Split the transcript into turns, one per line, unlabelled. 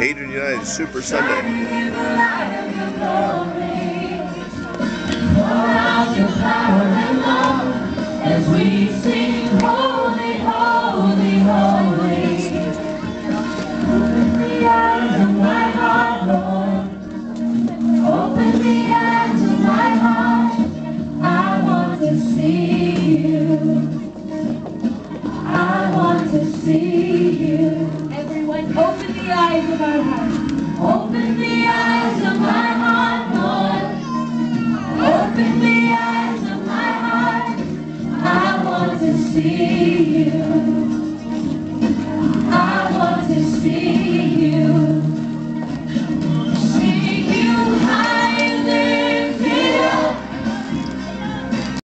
Adrian United Super Sunday.
As we sing holy, holy, holy. Open the eyes of my heart, Lord. Open the eyes eyes of our heart. Open the eyes of my heart, Lord. Open the eyes of my heart. I want to see